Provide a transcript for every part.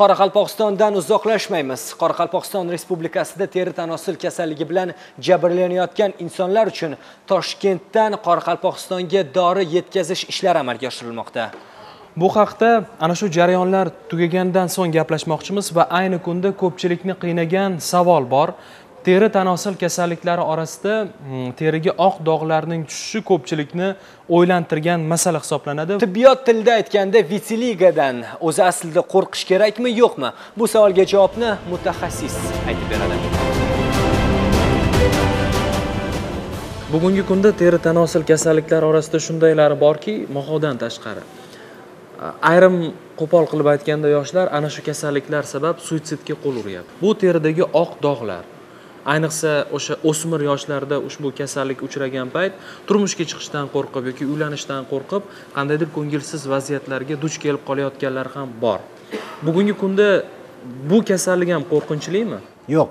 qoraqalpog'istondan uzoqlashmaymiz. Qoraqalpog'iston respublikasida teri tanosil kasalligi bilan jabrlanayotgan insonlar uchun toshkentdan qoraqalpog'istonga dori yetkazish ishlari amalga oshirilmoqda. Bu haqda ana shu jarayonlar tugagandan so'ng gaplashmoqchimiz va ayni kunda ko'pchilikni qiynagan savol bor. Teri tanosil kasalliklari orasida mm, teriga oq dog'larning tushishi ko'pchilikni o'ylantirgan masala hisoblanadi. Tibbiyot tilida aytganda vitiligadan o'zi aslida qo'rqish kerakmi yo'qmi? Bu savolga javobni mutaxassis aytib beradi. Bugungi kunda teri tanosil kasalliklari orasida shundaylari borki mahodan tashqari ayrim qo'pol qilib aytganda yoshlar ana shu kasalliklar sabab suitsidga qo'l uryapti bu teridagi oq dog'lar ayniqsa o'sha o'smir yoshlarda ushbu kasallik uchragan payt turmushga chiqishdan qo'rqib yoki uylanishdan qo'rqib qandaydir ko'ngilsiz vaziyatlarga duch kelib qolayotganlar ham bor. Bugungi kunda bu kasallik ham qo'rqinchlimi yo'q.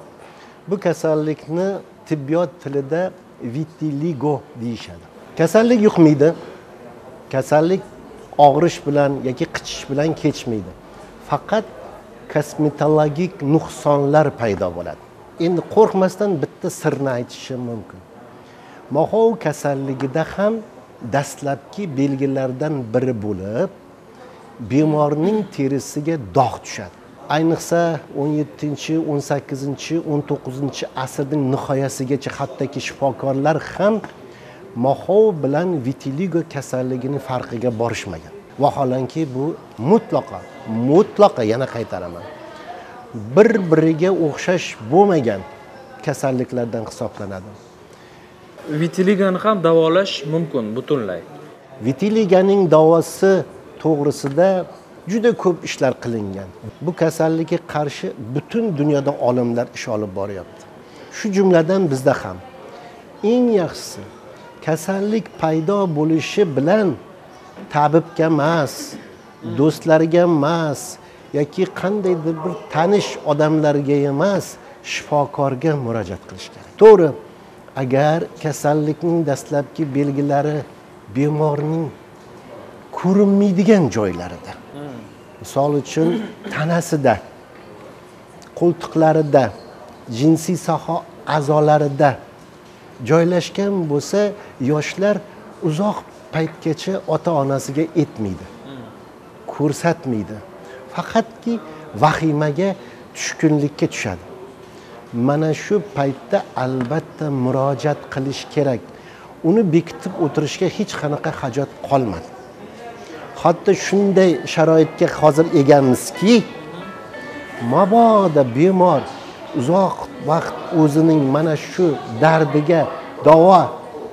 Bu kasallikni tibbiyot tilida vitiligo deyishadi. Kasallik yuqmaydi. Kasallik og'rish bilan yoki qichish bilan kechmaydi. Faqat kosmetologik nuqsonlar paydo bo'ladi. Endi qo'rqmasdan bitta sirni aytishim mumkin. Moxov kasalligida ham dastlabki belgilardan biri bo'lib bemorning terisiga dog' tushadi. Ayniqsa o'n yettinchi o'n sakkizinchi o'n to'qqizinchi asrning nihoyasigacha hattoki shifokorlar ham moxov bilan vitiligo kasalligini farqiga borishmagan. Vaholanki bu mutlaqo mutlaqo yana qaytaraman. Bir biriga o'xshash bo'lmagan kasalliklardan hisoblanadi. Vitiligani ham davolash mumkin butunlay. Vitiliganing davosi to'g'risida juda ko'p ishlar qilingan. Bu kasallikka qarshi butun dunyoda olimlar ish olib boryapti. Shu jumladan bizda ham. Eng yaxshisi kasallik paydo bo'lishi bilan tabibga emas do'stlarga emas yoki qandaydir bir tanish odamlarga emas shifokorga murojaat qilish kerak. To'g'ri agar kasallikning dastlabki belgilari bemorning ko'rinmaydigan joylarida misol uchun tanasida qo'ltiqlarida jinsiy soha a'zolarida joylashgan bo'lsa yoshlar uzoq paytgacha ota onasiga aytmaydi ko'rsatmaydi. Faqatki vahimaga tushkunlikka tushadi. Mana shu paytda albatta murojaat qilish kerak. Uni bekitib o'tirishga hech qanaqa hojat qolmadi. Hatto shunday sharoitga hozir egamizki mabodo bemor uzoq vaqt o'zining mana shu dardiga davo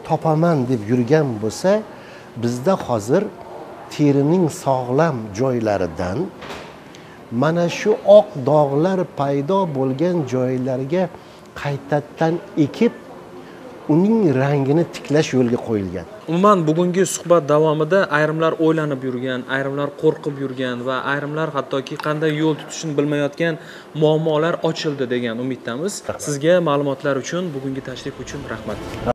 topaman deb yurgan bo'lsa bizda hozir terining sog'lom joylaridan mana shu oq dog'lar paydo bo'lgan joylarga qaytadan ekib uning rangini tiklash yo'lga qo'yilgan. Umuman bugungi suhbat davomida ayrimlar o'ylanib yurgan ayrimlar qo'rqib yurgan va ayrimlar hattoki qanday yo'l tutishni bilmayotgan muammolar ochildi degan umiddamiz. Sizga ma'lumotlar uchun bugungi tashrif uchun rahmat